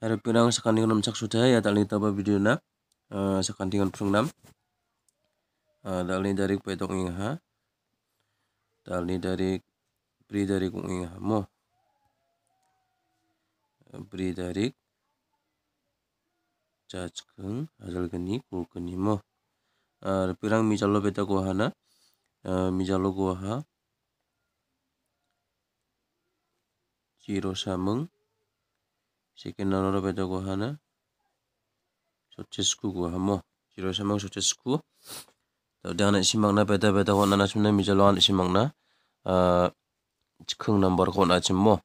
Chak suta ya video na sakanding an prungnam dalni dari pedok ing ha dalni dari pri dari ha mo. Pri dari chachkung hajalgani kukani mo. Ar pirang mijalo beta ko hana. Mijalo ko ha zero samung second nanoro beta ko hana sochesku ko hamo zero samung sochesku to dana simang na beta beta ko nana simna mijalo an simang na. Chikung number ko na chimmo.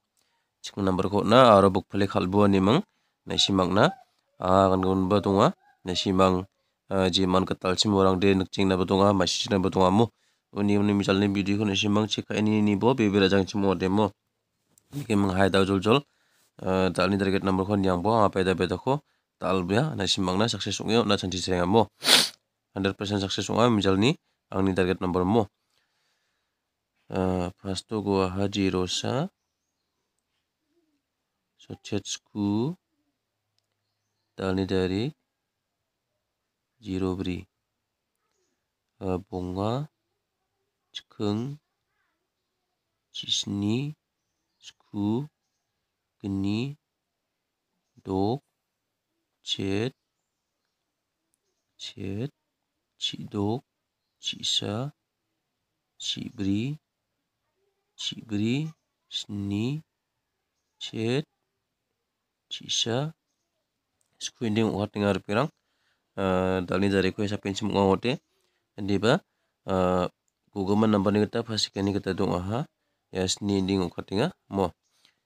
Chikung number ko na aro buk phale khalbo ni mang na simang na. Agan gun ba tunga na simang ji man katal chimo rang de nukching na ba tunga ma shi na ba mo. Uni uni mijal ni video ko na simang chika ini ni bo be be rajang chimo demo ni mang hai da jol jol tal ni target number kon yang bo apa da ko tal bia na simang na success ungyo na chanti sereng mo. 100% success mijal ni ang ni target number mo. First to go ha zero sa so chat sku tal ni dari zero bri. Bunga cikeng cisni sku geni dok chet chet cidok cisa cibri cibri sni. Chet cisa sku inding uhat tingar pirang dalni dari ko sa pensim ngote diba gugaman number ni kita pasikani kita dong aha ya sni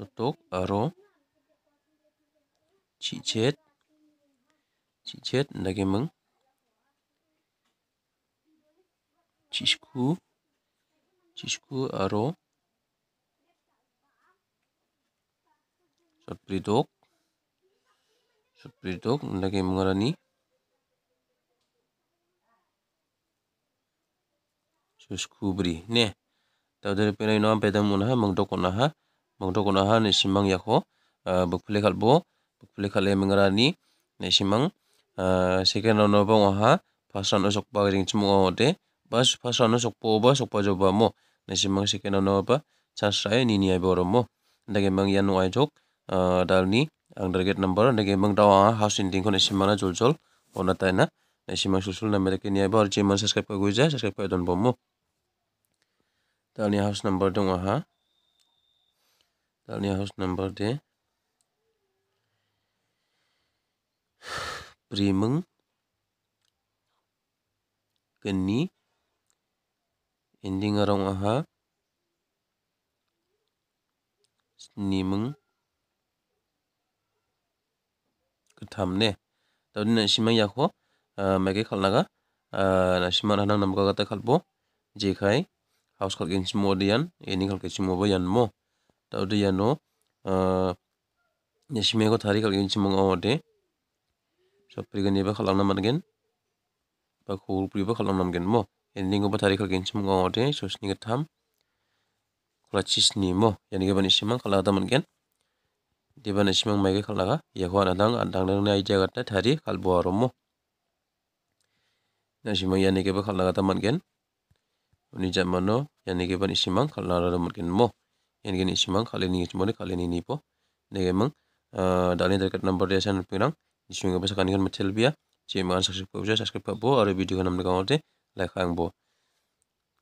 sotok aro cicet cicet ndake meng. Cisku cisku aro sotpridok sotpridok ndake mengarani suskubri ne tawdere penai no pedam unaha mangdok unaha mangdok unaha ne simang yako bukpile kalbo bukpile kale mengarani ne simang. Second no no bang aha pasan osok bagring chimu ode bas pasan osok po ba pa joba mo ne simang. Second no ba chasrai ni ni ai boro mo. Ndage mang yan no ai jok dalni ang target number ndage mang dawa house ending ko ne simang na jol jol ona taina ne simang susul na mereke ni ai bor jeman subscribe ko guja subscribe ko don bomo dalni house number dong aha geni ending arong aha snimeng ketam ne tawdi na simang yako mege khalnaga na simang hanang namga gata khalbo jekai house khalkin chimo diyan ini khalkin chimo bo yan mo yano nyashime ko ngawade so prigani ba khalangna mangen ba khul pri ba khalangna mangen mo ending ba thari khalkin chimo ngawade so sni mo yani ga bani simang khalada mangen dibana simang mai khalnaga yako anadang andang dang na idea gata thari khalbo aromo na simang yani ke ba khalnaga ta mangen uni jamano yani ke ban isimang khalna mungkin mo yani ke isimang khali ni chmone khali ni ni po nege mang dani dekat number dia san pirang sakani kan matel bia che man subscribe ko subscribe bo aro video kan nam ga ngote like ang bo